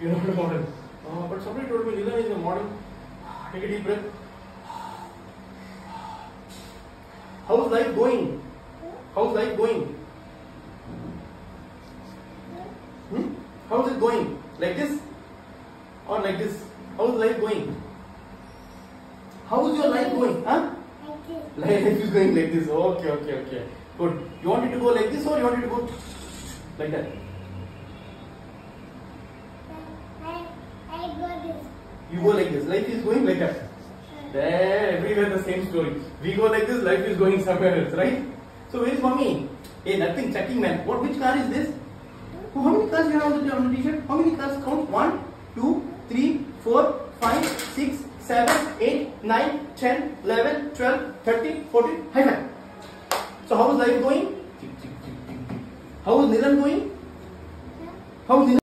You're not a model. Uh, but somebody told me Nilan is a model. Take a deep breath. How's life going? How's life going? Hmm? How's it going? Like this? Or like this? How's life going? How's your life going? Huh? Life is going like this. Okay, okay, okay. Good. You want it to go like this or you want it to go like that? You go like this. Life is going like that. There, everywhere the same story. We go like this, life is going somewhere else, right? So where is mommy? Hey, nothing, checking man. What? Which car is this? Oh, how many cars you have on the, on the t-shirt? How many cars? Count. One, two, three, four, five, six, seven, eight, nine, ten, eleven, twelve, thirteen, fourteen. High five. So how is life going? How is Nilan going? How is Nilan?